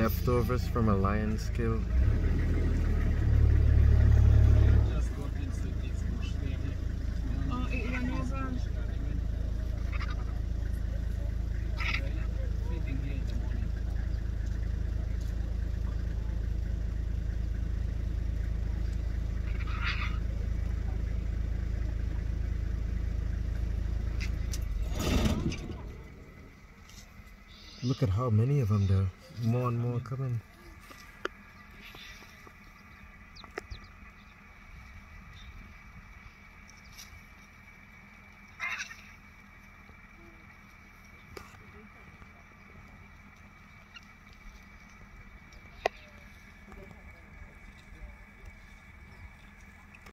Leftovers from a lion's kill. Look at how many of them there. More and more coming.